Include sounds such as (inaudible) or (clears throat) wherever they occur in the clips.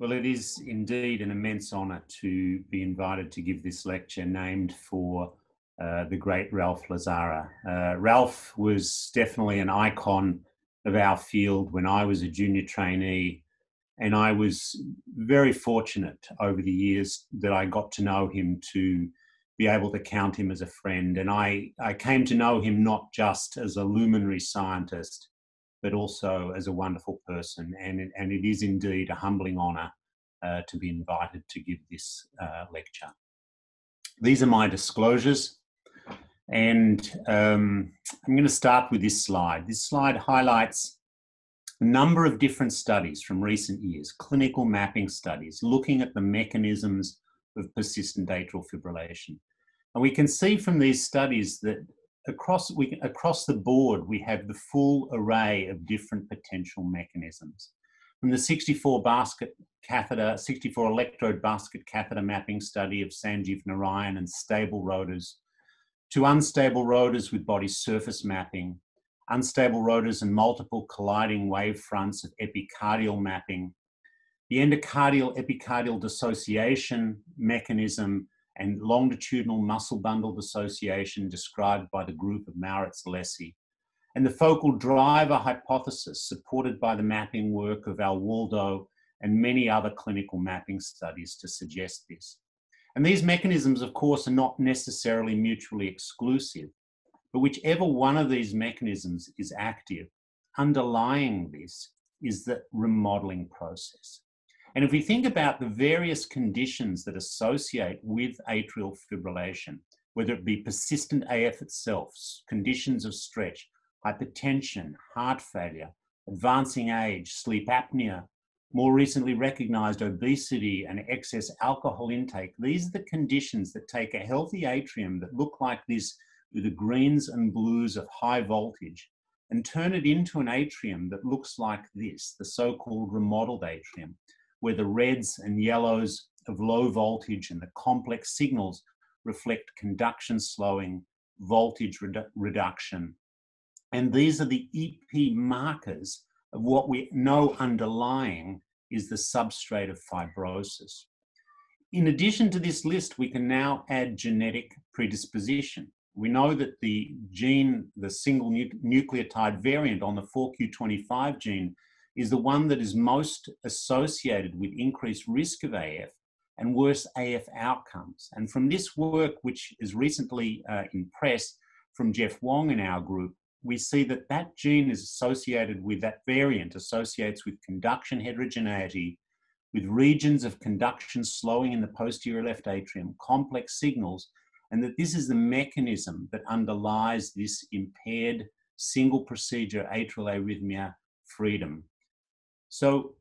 Well, it is indeed an immense honour to be invited to give this lecture named for uh, the great Ralph Lazzara. Uh, Ralph was definitely an icon of our field when I was a junior trainee, and I was very fortunate over the years that I got to know him to be able to count him as a friend. And I, I came to know him not just as a luminary scientist, but also as a wonderful person. And, and it is indeed a humbling honour uh, to be invited to give this uh, lecture. These are my disclosures. And um, I'm going to start with this slide. This slide highlights a number of different studies from recent years, clinical mapping studies, looking at the mechanisms of persistent atrial fibrillation. And we can see from these studies that across, we, across the board, we have the full array of different potential mechanisms. From the 64 basket catheter, 64 electrode basket catheter mapping study of Sanjiv Narayan and stable rotors to unstable rotors with body surface mapping, unstable rotors and multiple colliding wave fronts of epicardial mapping, the endocardial epicardial dissociation mechanism and longitudinal muscle bundle dissociation described by the group of Maurits Allessie, and the focal driver hypothesis supported by the mapping work of Al Waldo and many other clinical mapping studies to suggest this. And these mechanisms, of course, are not necessarily mutually exclusive, but whichever one of these mechanisms is active, underlying this is the remodeling process. And if we think about the various conditions that associate with atrial fibrillation, whether it be persistent AF itself, conditions of stretch, hypertension, heart failure, advancing age, sleep apnea, more recently recognized obesity and excess alcohol intake. These are the conditions that take a healthy atrium that look like this with the greens and blues of high voltage and turn it into an atrium that looks like this, the so-called remodeled atrium, where the reds and yellows of low voltage and the complex signals reflect conduction slowing, voltage redu reduction. And these are the EP markers of what we know underlying is the substrate of fibrosis. In addition to this list, we can now add genetic predisposition. We know that the gene, the single nucleotide variant on the 4q25 gene, is the one that is most associated with increased risk of AF and worse AF outcomes. And from this work, which is recently uh, in press from Jeff Wong in our group, we see that that gene is associated with that variant, associates with conduction heterogeneity, with regions of conduction slowing in the posterior left atrium, complex signals, and that this is the mechanism that underlies this impaired single procedure atrial arrhythmia freedom. So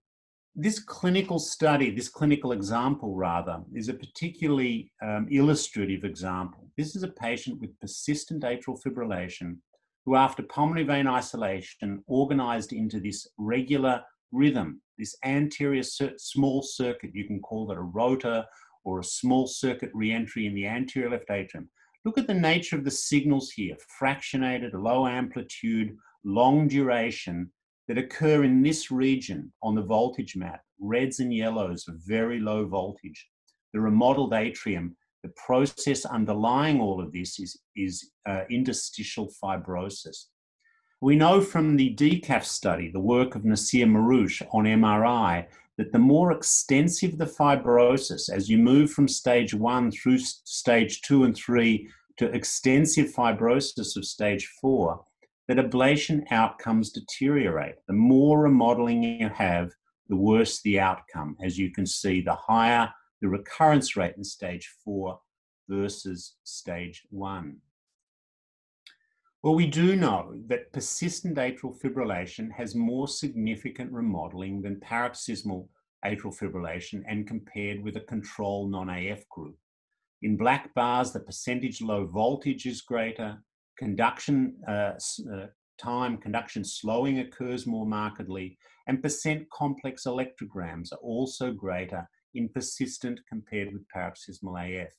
this clinical study, this clinical example rather, is a particularly um, illustrative example. This is a patient with persistent atrial fibrillation who after pulmonary vein isolation organized into this regular rhythm, this anterior small circuit, you can call it a rotor or a small circuit reentry in the anterior left atrium. Look at the nature of the signals here, fractionated, low amplitude, long duration that occur in this region on the voltage map, reds and yellows of very low voltage. The remodeled atrium the process underlying all of this is, is uh, interstitial fibrosis. We know from the DECAF study, the work of Nassir Marrouche on MRI, that the more extensive the fibrosis, as you move from stage one through stage two and three to extensive fibrosis of stage four, that ablation outcomes deteriorate. The more remodeling you have, the worse the outcome. As you can see, the higher the recurrence rate in stage four versus stage one. Well, we do know that persistent atrial fibrillation has more significant remodeling than paroxysmal atrial fibrillation and compared with a control non-AF group. In black bars, the percentage low voltage is greater, conduction uh, uh, time, conduction slowing occurs more markedly, and percent complex electrograms are also greater in persistent compared with paroxysmal AF.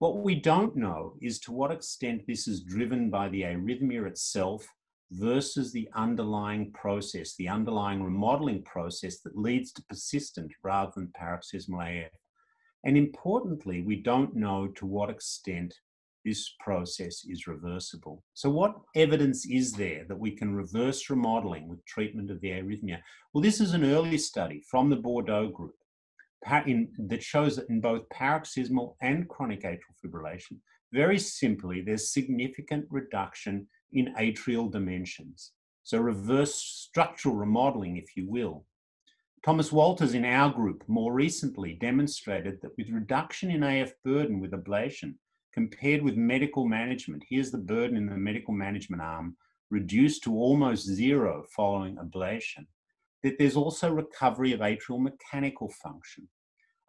What we don't know is to what extent this is driven by the arrhythmia itself versus the underlying process, the underlying remodeling process that leads to persistent rather than paroxysmal AF. And importantly, we don't know to what extent this process is reversible. So, what evidence is there that we can reverse remodeling with treatment of the arrhythmia? Well, this is an early study from the Bordeaux group in, that shows that in both paroxysmal and chronic atrial fibrillation, very simply, there's significant reduction in atrial dimensions. So, reverse structural remodeling, if you will. Thomas Walters in our group more recently demonstrated that with reduction in AF burden with ablation compared with medical management, here's the burden in the medical management arm reduced to almost zero following ablation, that there's also recovery of atrial mechanical function.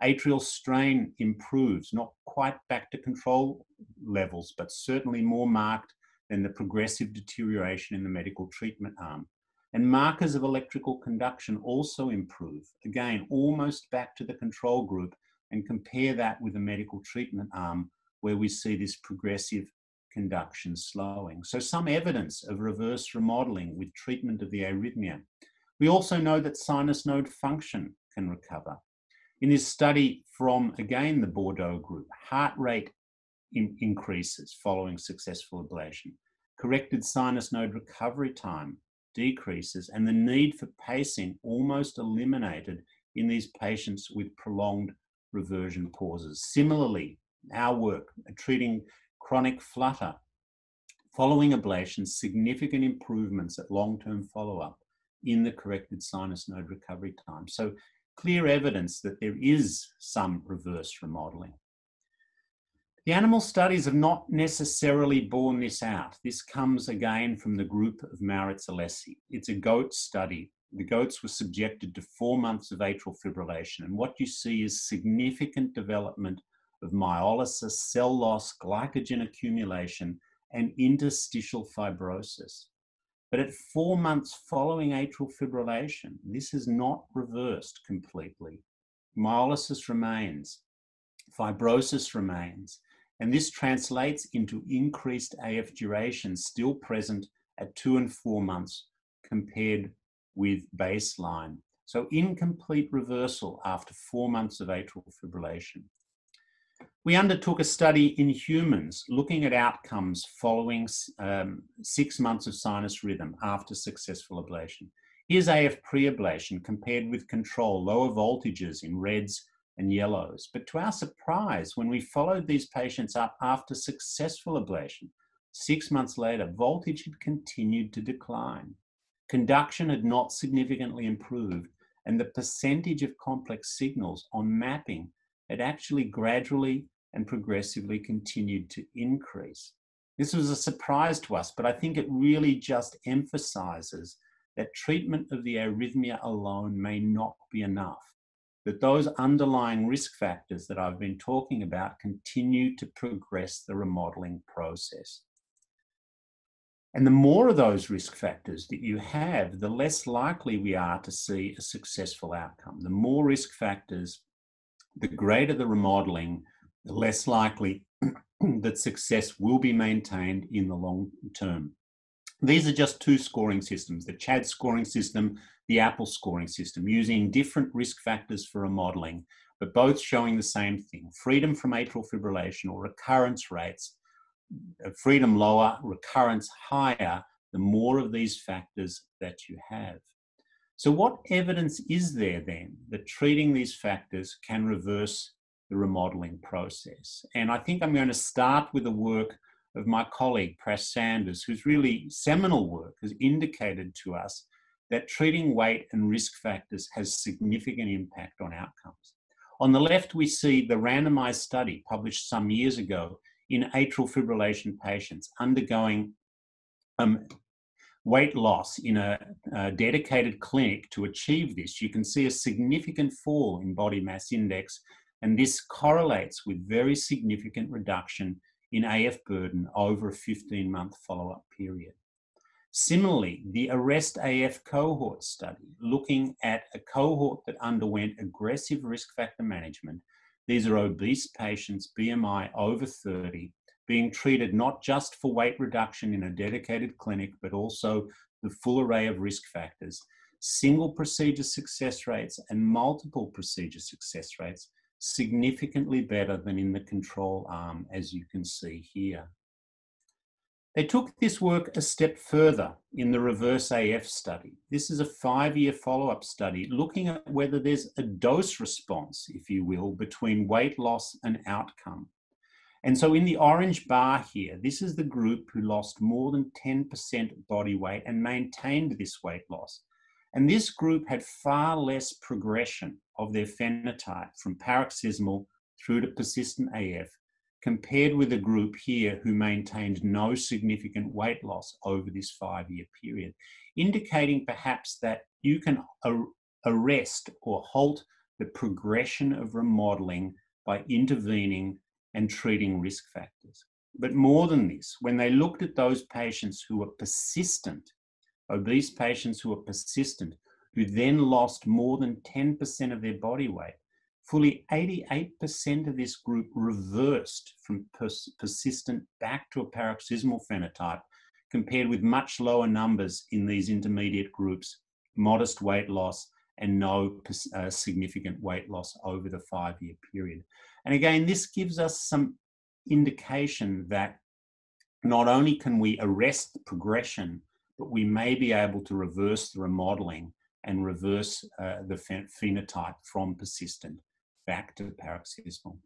Atrial strain improves, not quite back to control levels, but certainly more marked than the progressive deterioration in the medical treatment arm. And markers of electrical conduction also improve, again, almost back to the control group, and compare that with the medical treatment arm, where we see this progressive conduction slowing. So, some evidence of reverse remodeling with treatment of the arrhythmia. We also know that sinus node function can recover. In this study from, again, the Bordeaux group, heart rate in increases following successful ablation, corrected sinus node recovery time decreases, and the need for pacing almost eliminated in these patients with prolonged reversion pauses. Similarly, our work treating chronic flutter following ablation, significant improvements at long term follow up in the corrected sinus node recovery time. So, clear evidence that there is some reverse remodeling. The animal studies have not necessarily borne this out. This comes again from the group of Maurits Allessie. It's a goat study. The goats were subjected to four months of atrial fibrillation, and what you see is significant development of myolysis, cell loss, glycogen accumulation, and interstitial fibrosis. But at four months following atrial fibrillation, this is not reversed completely. Myolysis remains, fibrosis remains, and this translates into increased AF duration still present at two and four months compared with baseline. So incomplete reversal after four months of atrial fibrillation. We undertook a study in humans looking at outcomes following um, six months of sinus rhythm after successful ablation. Here's AF pre-ablation compared with control, lower voltages in reds and yellows. But to our surprise, when we followed these patients up after successful ablation, six months later, voltage had continued to decline. Conduction had not significantly improved, and the percentage of complex signals on mapping had actually gradually and progressively continued to increase. This was a surprise to us, but I think it really just emphasizes that treatment of the arrhythmia alone may not be enough that those underlying risk factors that I've been talking about continue to progress the remodeling process. And the more of those risk factors that you have, the less likely we are to see a successful outcome. The more risk factors, the greater the remodeling, the less likely (clears throat) that success will be maintained in the long term. These are just two scoring systems the CHAD scoring system, the Apple scoring system, using different risk factors for remodeling, but both showing the same thing freedom from atrial fibrillation or recurrence rates, uh, freedom lower, recurrence higher, the more of these factors that you have. So, what evidence is there then that treating these factors can reverse the remodeling process? And I think I'm going to start with the work of my colleague, Prash Sanders, whose really seminal work has indicated to us that treating weight and risk factors has significant impact on outcomes. On the left, we see the randomized study published some years ago in atrial fibrillation patients undergoing um, weight loss in a, a, dedicated clinic to achieve this. You can see a significant fall in body mass index, and this correlates with very significant reduction in AF burden over a 15 month follow up period. Similarly, the ARREST AF cohort study, looking at a cohort that underwent aggressive risk factor management. These are obese patients, BMI over 30, being treated not just for weight reduction in a dedicated clinic, but also the full array of risk factors, single procedure success rates and multiple procedure success rates significantly better than in the control arm, as you can see here. They took this work a step further in the reverse AF study. This is a five year follow up study looking at whether there's a dose response, if you will, between weight loss and outcome. And so in the orange bar here, this is the group who lost more than 10% body weight and maintained this weight loss. And this group had far less progression of their phenotype from paroxysmal through to persistent AF compared with a group here who maintained no significant weight loss over this five year period, indicating perhaps that you can arrest or halt the progression of remodeling by intervening and treating risk factors. But more than this, when they looked at those patients who were persistent, obese patients who were persistent, who then lost more than 10% of their body weight, fully 88% of this group reversed from pers- persistent back to a paroxysmal phenotype, compared with much lower numbers in these intermediate groups, modest weight loss, and no uh, significant weight loss over the five year period. And again, this gives us some indication that not only can we arrest progression, but we may be able to reverse the remodeling and reverse uh, the phenotype from persistent back to paroxysmal.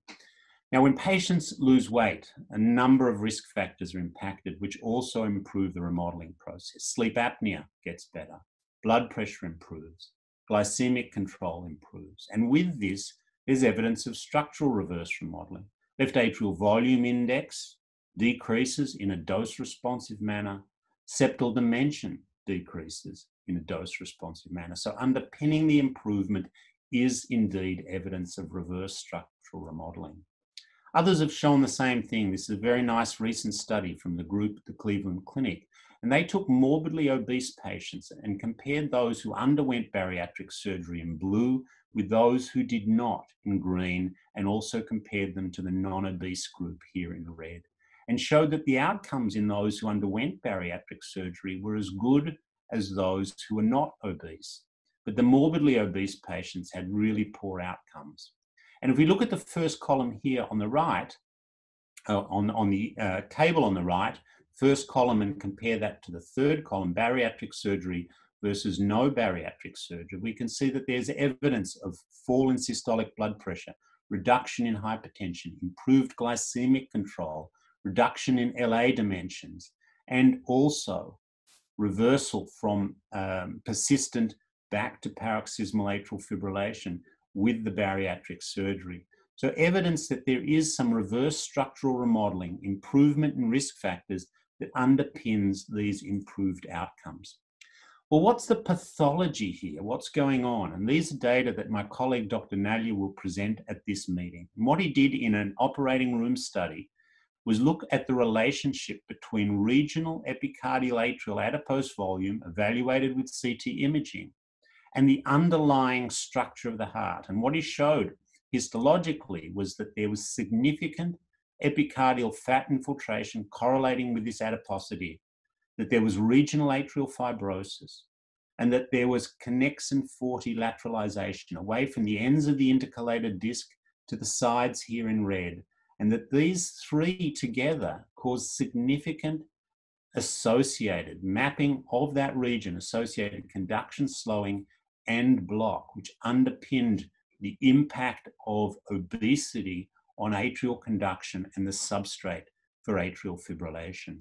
Now, when patients lose weight, a number of risk factors are impacted, which also improve the remodeling process. Sleep apnea gets better, blood pressure improves, glycemic control improves. And with this, there's evidence of structural reverse remodeling. Left atrial volume index decreases in a dose responsive manner, septal dimension decreases in a dose responsive manner. So, underpinning the improvement is indeed evidence of reverse structural remodeling. Others have shown the same thing. This is a very nice recent study from the group at the Cleveland Clinic. And they took morbidly obese patients and compared those who underwent bariatric surgery in blue with those who did not in green, and also compared them to the non obese group here in red, and showed that the outcomes in those who underwent bariatric surgery were as good as those who were not obese. But the morbidly obese patients had really poor outcomes. And if we look at the first column here on the right, uh, on, on the uh, table on the right, first column, and compare that to the third column, bariatric surgery versus no bariatric surgery, we can see that there's evidence of fall in systolic blood pressure, reduction in hypertension, improved glycemic control, reduction in LA dimensions, and also reversal from um, persistent back to paroxysmal atrial fibrillation with the bariatric surgery. So, evidence that there is some reverse structural remodeling, improvement in risk factors that underpins these improved outcomes. Well, what's the pathology here? What's going on? And these are data that my colleague Dr. Nalliah will present at this meeting. And what he did in an operating room study was look at the relationship between regional epicardial atrial adipose volume evaluated with CT imaging and the underlying structure of the heart. And what he showed histologically was that there was significant epicardial fat infiltration correlating with this adiposity, that there was regional atrial fibrosis, and that there was connexin 40 lateralization away from the ends of the intercalated disc to the sides here in red, and that these three together cause significant associated mapping of that region, associated conduction slowing and block, which underpinned the impact of obesity on atrial conduction and the substrate for atrial fibrillation.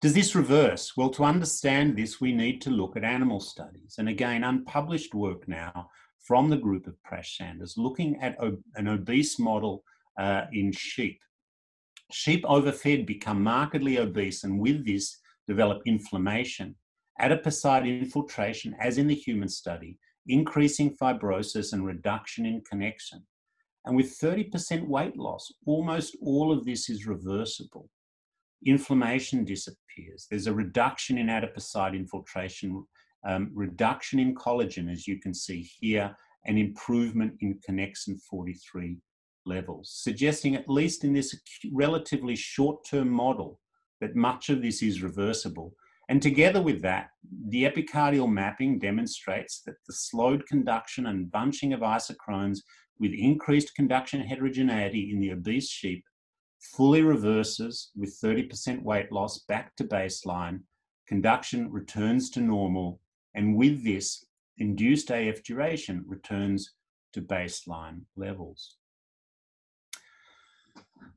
Does this reverse? Well, to understand this, we need to look at animal studies. And again, unpublished work now from the group of Prash Sanders looking at an obese model uh, in sheep. Sheep overfed become markedly obese, and with this, develop inflammation adipocyte infiltration, as in the human study, increasing fibrosis and reduction in connexin. And with 30% weight loss, almost all of this is reversible. Inflammation disappears. There's a reduction in adipocyte infiltration, um, reduction in collagen, as you can see here, and improvement in connexin 43 levels, suggesting, at least in this relatively short term model, that much of this is reversible. And together with that, the epicardial mapping demonstrates that the slowed conduction and bunching of isochrones with increased conduction heterogeneity in the obese sheep fully reverses with 30% weight loss back to baseline, conduction returns to normal, and with this, induced AF duration returns to baseline levels.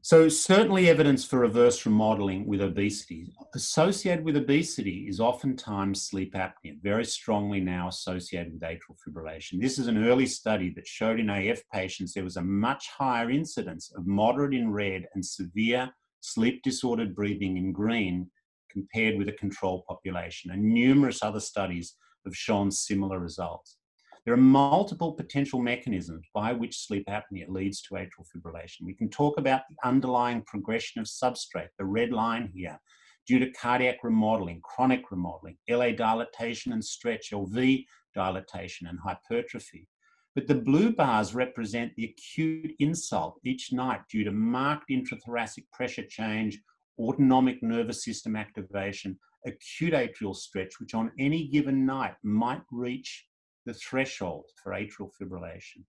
So, certainly evidence for reverse remodeling with obesity. Associated with obesity is oftentimes sleep apnea, very strongly now associated with atrial fibrillation. This is an early study that showed in AF patients there was a much higher incidence of moderate in red and severe sleep disordered breathing in green compared with a control population. And numerous other studies have shown similar results. There are multiple potential mechanisms by which sleep apnea leads to atrial fibrillation. We can talk about the underlying progression of substrate, the red line here, due to cardiac remodeling, chronic remodeling, LA dilatation and stretch, LV dilatation and hypertrophy. But the blue bars represent the acute insult each night due to marked intrathoracic pressure change, autonomic nervous system activation, acute atrial stretch, which on any given night might reach the threshold for atrial fibrillation.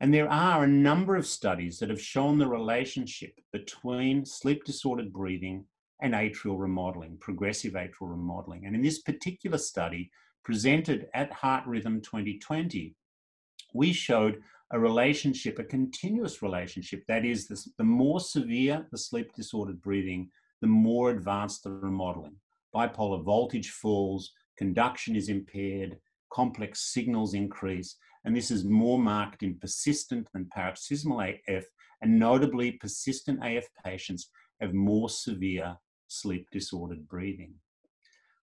And there are a number of studies that have shown the relationship between sleep disordered breathing and atrial remodeling, progressive atrial remodeling. And in this particular study, presented at Heart Rhythm 2020, we showed a relationship, a continuous relationship. That is, the, more severe the sleep disordered breathing, the more advanced the remodeling. Bipolar voltage falls, conduction is impaired, complex signals increase, and this is more marked in persistent than paroxysmal AF, and notably persistent AF patients have more severe sleep disordered breathing.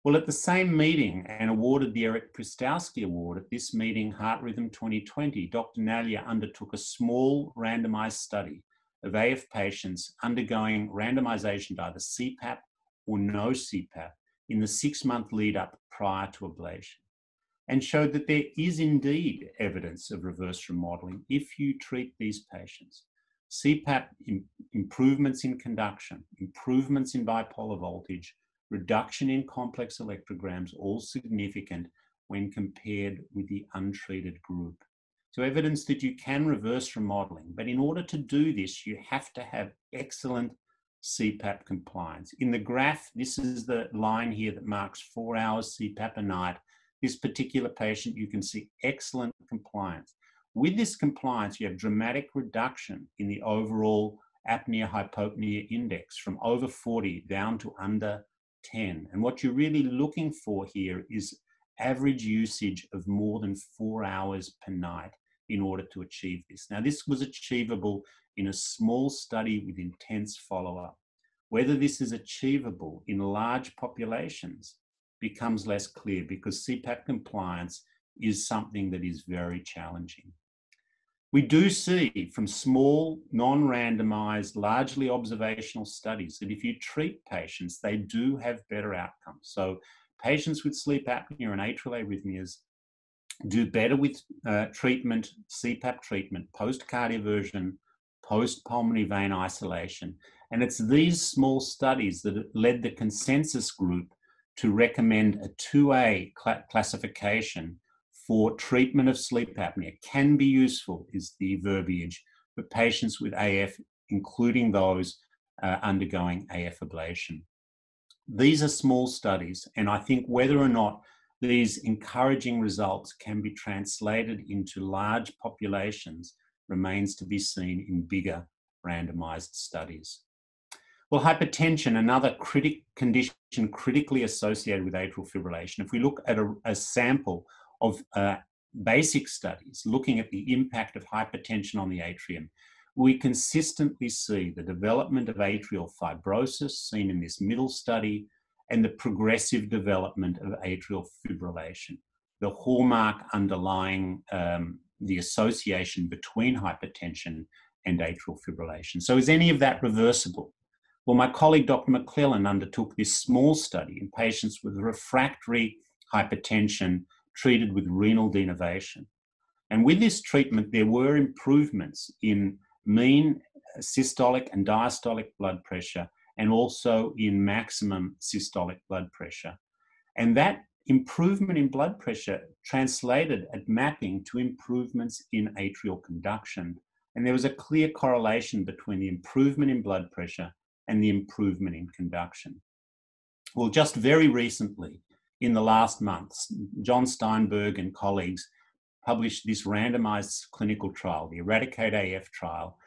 Well, at the same meeting and awarded the Eric Prystowsky Award, at this meeting, Heart Rhythm 2020, Dr. Nalliah undertook a small randomized study of AF patients undergoing randomization to either CPAP or no CPAP in the six month lead up prior to ablation and showed that there is indeed evidence of reverse remodeling if you treat these patients. CPAP improvements in conduction, improvements in bipolar voltage, reduction in complex electrograms, all significant when compared with the untreated group. So, evidence that you can reverse remodeling, but in order to do this, you have to have excellent CPAP compliance. In the graph, this is the line here that marks four hours CPAP a night this particular patient, you can see excellent compliance. With this compliance, you have dramatic reduction in the overall apnea hypopnea index from over 40 down to under 10. And what you're really looking for here is average usage of more than four hours per night in order to achieve this. Now, this was achievable in a small study with intense follow up. Whether this is achievable in large populations becomes less clear because CPAP compliance is something that is very challenging. We do see from small, non randomized, largely observational studies that if you treat patients, they do have better outcomes. So, patients with sleep apnea and atrial arrhythmias do better with uh, treatment, CPAP treatment, post cardioversion, post pulmonary vein isolation. And it's these small studies that led the consensus group to recommend a 2A cl- classification for treatment of sleep apnea can be useful, is the verbiage for patients with AF, including those uh, undergoing AF ablation. These are small studies, and I think whether or not these encouraging results can be translated into large populations remains to be seen in bigger randomized studies. Well, hypertension, another critic condition critically associated with atrial fibrillation. If we look at a, a sample of uh, basic studies looking at the impact of hypertension on the atrium, we consistently see the development of atrial fibrosis seen in this middle study and the progressive development of atrial fibrillation, the hallmark underlying um, the association between hypertension and atrial fibrillation. So, is any of that reversible? Well, my colleague Dr. McLellan undertook this small study in patients with refractory hypertension treated with renal denervation. And with this treatment, there were improvements in mean uh, systolic and diastolic blood pressure, and also in maximum systolic blood pressure. And that improvement in blood pressure translated at mapping to improvements in atrial conduction. And there was a clear correlation between the improvement in blood pressure and the improvement in conduction. Well, just very recently, in the last months, John Steinberg and colleagues published this randomized clinical trial, the Eradicate AF trial,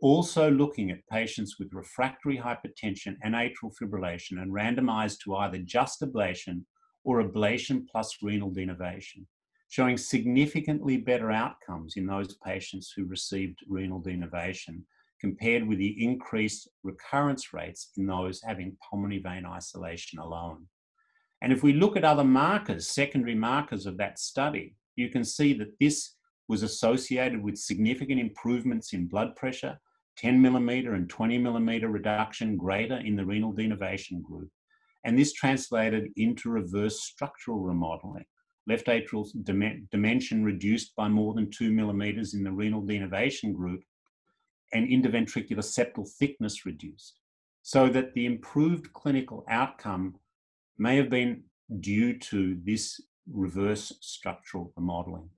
also looking at patients with refractory hypertension and atrial fibrillation and randomized to either just ablation or ablation plus renal denervation, showing significantly better outcomes in those patients who received renal denervation compared with the increased recurrence rates in those having pulmonary vein isolation alone. And if we look at other markers, secondary markers of that study, you can see that this was associated with significant improvements in blood pressure, 10 millimeter and 20 millimeter reduction greater in the renal denervation group. And this translated into reverse structural remodeling. Left atrial dimension reduced by more than two millimeters in the renal denervation group, and interventricular septal thickness reduced. So that the improved clinical outcome may have been due to this reverse structural remodeling.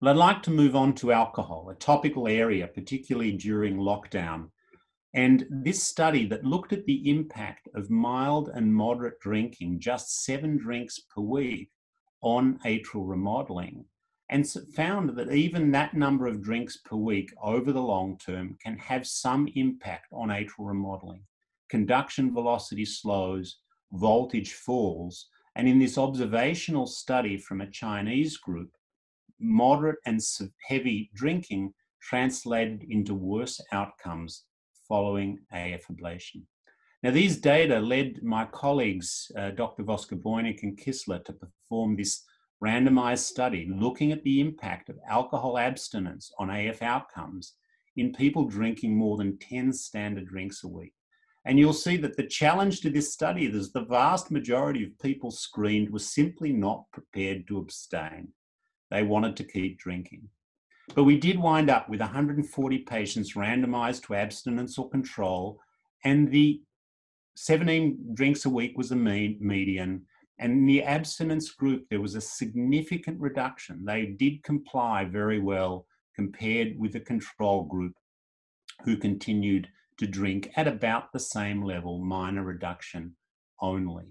Well, I'd like to move on to alcohol, a topical area, particularly during lockdown. And this study that looked at the impact of mild and moderate drinking, just seven drinks per week, on atrial remodeling, and found that even that number of drinks per week over the long term can have some impact on atrial remodeling. Conduction velocity slows, voltage falls, and in this observational study from a Chinese group, moderate and heavy drinking translated into worse outcomes following AF ablation. Now, these data led my colleagues, uh, Dr. Voskoboinik and Kistler, to perform this randomized study looking at the impact of alcohol abstinence on AF outcomes in people drinking more than 10 standard drinks a week. And you'll see that the challenge to this study is the vast majority of people screened were simply not prepared to abstain. They wanted to keep drinking. But we did wind up with 140 patients randomized to abstinence or control, and the 17 drinks a week was the median. And in the abstinence group, there was a significant reduction. They did comply very well compared with the control group who continued to drink at about the same level, minor reduction only.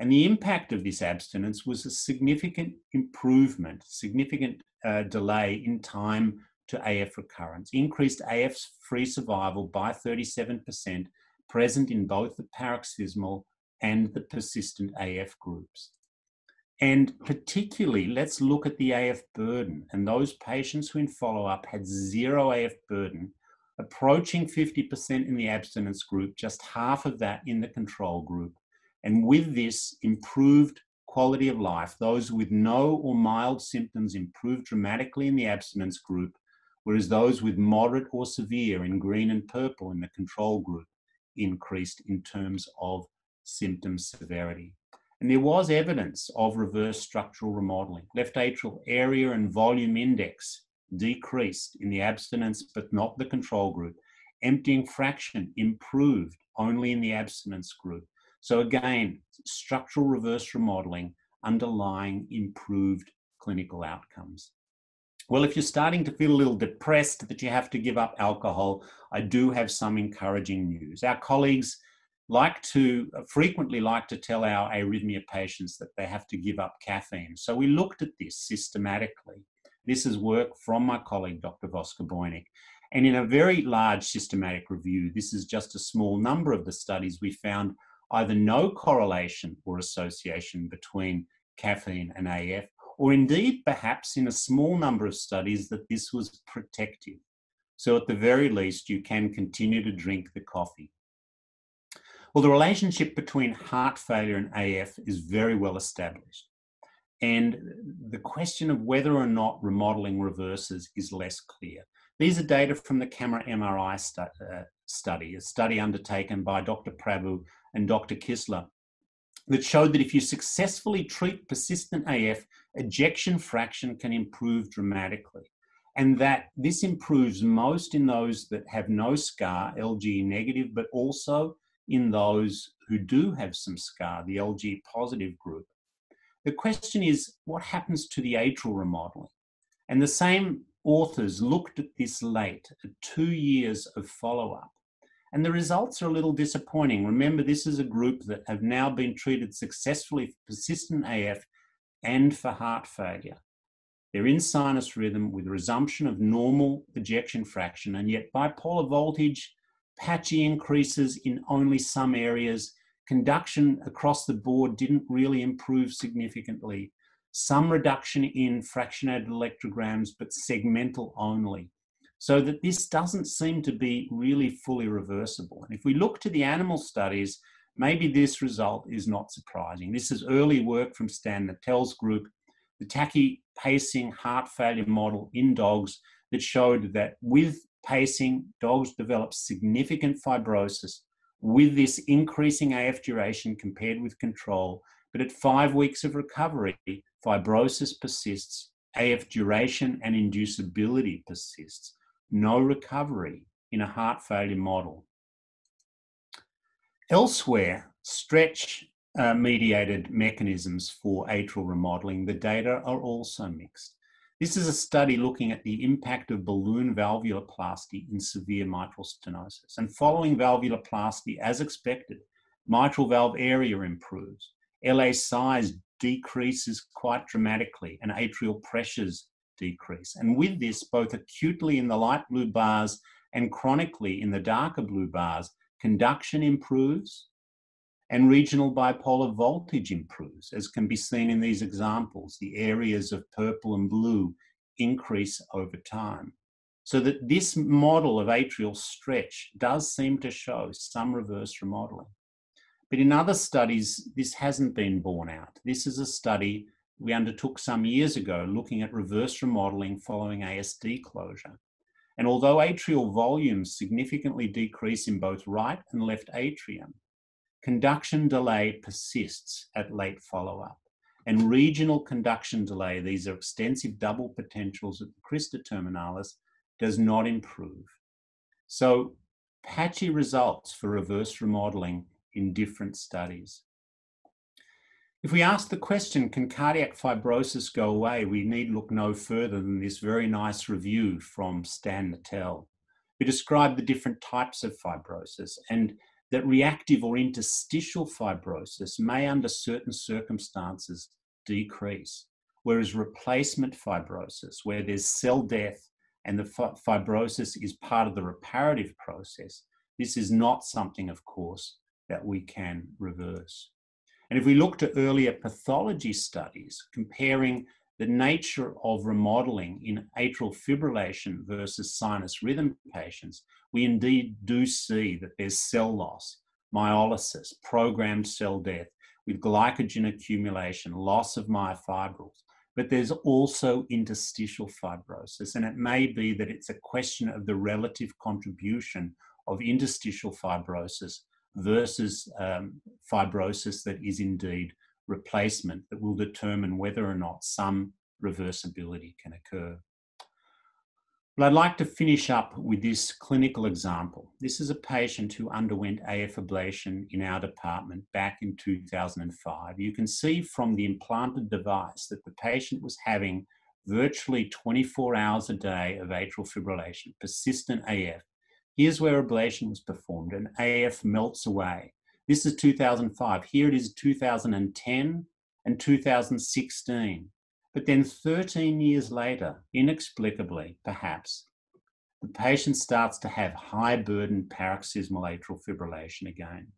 And the impact of this abstinence was a significant improvement, significant uh, delay in time to AF recurrence, increased AF free survival by 37%, present in both the paroxysmal and the persistent AF groups. And particularly, let's look at the AF burden. And those patients who in follow up had zero AF burden, approaching 50% in the abstinence group, just half of that in the control group. And with this improved quality of life, those with no or mild symptoms improved dramatically in the abstinence group, whereas those with moderate or severe in green and purple in the control group increased in terms of symptom severity. And there was evidence of reverse structural remodeling. Left atrial area and volume index decreased in the abstinence, but not the control group. Emptying fraction improved only in the abstinence group. So again, structural reverse remodeling underlying improved clinical outcomes. Well, if you're starting to feel a little depressed that you have to give up alcohol, I do have some encouraging news. Our colleagues like to uh, frequently like to tell our arrhythmia patients that they have to give up caffeine. So we looked at this systematically. This is work from my colleague, Dr. Voskoboinik. And in a very large systematic review, this is just a small number of the studies, we found either no correlation or association between caffeine and AF, or indeed perhaps in a small number of studies that this was protective. So at the very least, you can continue to drink the coffee. Well, the relationship between heart failure and AF is very well established. And the question of whether or not remodeling reverses is less clear. These are data from the camera MRI uh, study, a study undertaken by Dr. Prabhu and Dr. Kistler, that showed that if you successfully treat persistent AF, ejection fraction can improve dramatically. and that this improves most in those that have no scar, LG negative, but also in those who do have some scar, the LG positive group. The question is, what happens to the atrial remodeling? And the same authors looked at this late, at two years of follow up. And the results are a little disappointing. Remember, this is a group that have now been treated successfully for persistent AF and for heart failure. They're in sinus rhythm with resumption of normal ejection fraction, and yet bipolar voltage, patchy increases in only some areas, conduction across the board didn't really improve significantly. Some reduction in fractionated electrograms, but segmental only. So that this doesn't seem to be really fully reversible. And if we look to the animal studies, maybe this result is not surprising. This is early work from Stan Nattel's group the tachy pacing heart failure model in dogs that showed that with pacing, dogs develop significant fibrosis with this increasing AF duration compared with control. But at five weeks of recovery, fibrosis persists, AF duration and inducibility persists. No recovery in a heart failure model. Elsewhere, stretch uh, mediated mechanisms for atrial remodeling, the data are also mixed. This is a study looking at the impact of balloon valvuloplasty in severe mitral stenosis. And following valvuloplasty, as expected, mitral valve area improves, LA size decreases quite dramatically, and atrial pressures decrease. And with this, both acutely in the light blue bars and chronically in the darker blue bars, conduction improves, and regional bipolar voltage improves, as can be seen in these examples. The areas of purple and blue increase over time. So that this model of atrial stretch does seem to show some reverse remodeling. But in other studies, this hasn't been borne out. This is a study we undertook some years ago looking at reverse remodeling following ASD closure. And although atrial volumes significantly decrease in both right and left atrium, Conduction delay persists at late follow up. And regional conduction delay, these are extensive double potentials at the crista terminalis, does not improve. So, patchy results for reverse remodeling in different studies. If we ask the question, can cardiac fibrosis go away? We need look no further than this very nice review from Stan Nattel, who described the different types of fibrosis. And that reactive or interstitial fibrosis may, under certain circumstances, decrease, whereas replacement fibrosis, where there's cell death and the fibrosis is part of the reparative process, this is not something, of course, that we can reverse. And if we look to earlier pathology studies comparing the nature of remodeling in atrial fibrillation versus sinus rhythm patients, we indeed do see that there's cell loss, myolysis, programmed cell death with glycogen accumulation, loss of myofibrils. But there's also interstitial fibrosis, and it may be that it's a question of the relative contribution of interstitial fibrosis versus um, fibrosis that is indeed replacement that will determine whether or not some reversibility can occur. But I'd like to finish up with this clinical example. This is a patient who underwent AF ablation in our department back in 2005. You can see from the implanted device that the patient was having virtually 24 hours a day of atrial fibrillation, persistent AF. Here's where ablation was performed and AF melts away. This is 2005. Here it is 2010 and 2016. But then 13 years later, inexplicably, perhaps, the patient starts to have high burden paroxysmal atrial fibrillation again.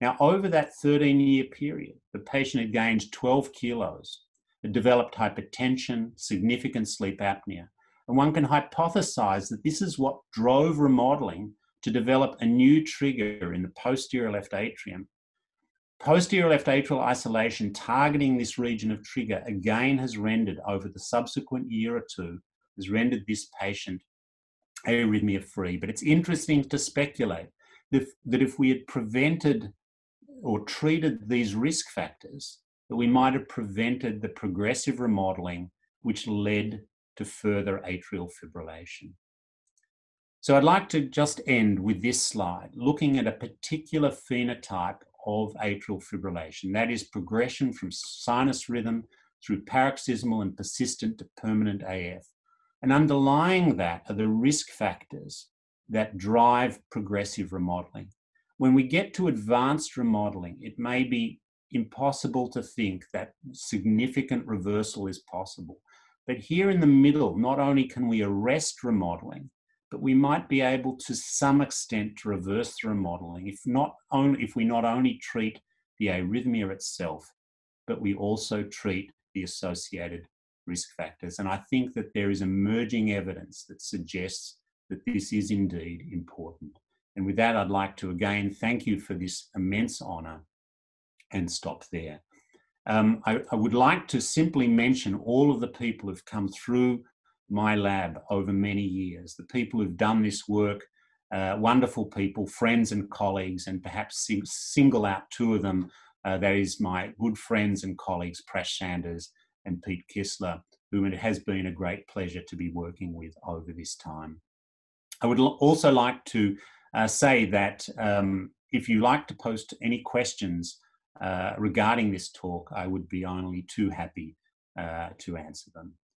Now, over that 13 year period, the patient had gained 12 kilos, had developed hypertension, significant sleep apnea. And one can hypothesize that this is what drove remodeling to develop a new trigger in the posterior left atrium. Posterior left atrial isolation targeting this region of trigger again has rendered over the subsequent year or two, has rendered this patient arrhythmia free. But it's interesting to speculate that if, that if we had prevented or treated these risk factors, that we might have prevented the progressive remodeling which led to further atrial fibrillation. So I'd like to just end with this slide, looking at a particular phenotype of atrial fibrillation. That is progression from sinus rhythm through paroxysmal and persistent to permanent AF. And underlying that are the risk factors that drive progressive remodeling. When we get to advanced remodeling, it may be impossible to think that significant reversal is possible. But here in the middle, not only can we arrest remodeling, but we might be able to some extent to reverse the remodeling if not only if we not only treat the arrhythmia itself, but we also treat the associated risk factors. And I think that there is emerging evidence that suggests that this is indeed important. And with that, I'd like to again thank you for this immense honour and stop there. Um, I, I, would like to simply mention all of the people who've come through my lab over many years, the people who've done this work, uh, wonderful people, friends and colleagues, and perhaps sing, single out two of them. Uh, that is my good friends and colleagues, Prash Sanders and Pete Kistler, whom it has been a great pleasure to be working with over this time. I would also like to uh, say that um, if you like to post any questions uh, regarding this talk, I would be only too happy uh, to answer them.